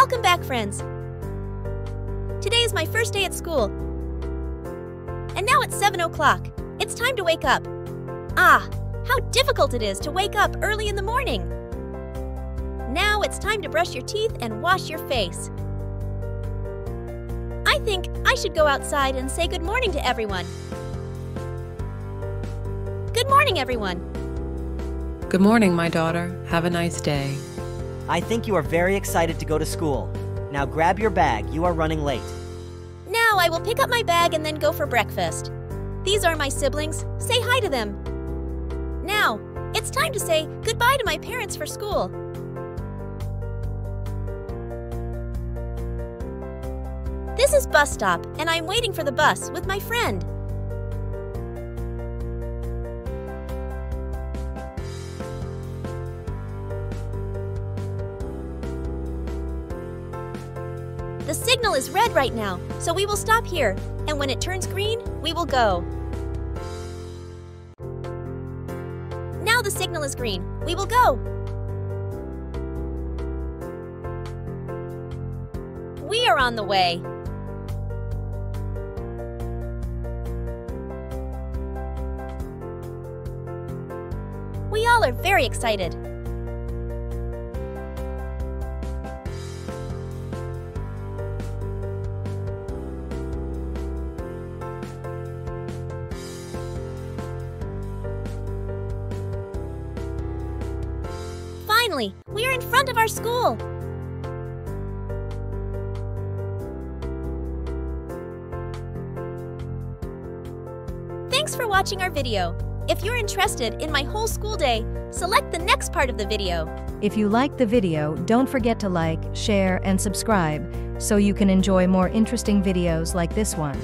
Welcome back, friends. Today is my first day at school. And now it's 7 o'clock. It's time to wake up. Ah, how difficult it is to wake up early in the morning. Now it's time to brush your teeth and wash your face. I think I should go outside and say good morning to everyone. Good morning, everyone. Good morning, my daughter. Have a nice day. I think you are very excited to go to school. Now grab your bag, you are running late. Now I will pick up my bag and then go for breakfast. These are my siblings. Say hi to them. Now, it's time to say goodbye to my parents for school. This is bus stop, and I'm waiting for the bus with my friend. The signal is red right now, so we will stop here, and when it turns green, we will go. Now the signal is green. We will go. We are on the way. We all are very excited. Finally, we are in front of our school. Thanks for watching our video. If you're interested in my whole school day, select the next part of the video. If you liked the video, don't forget to like, share, and subscribe so you can enjoy more interesting videos like this one.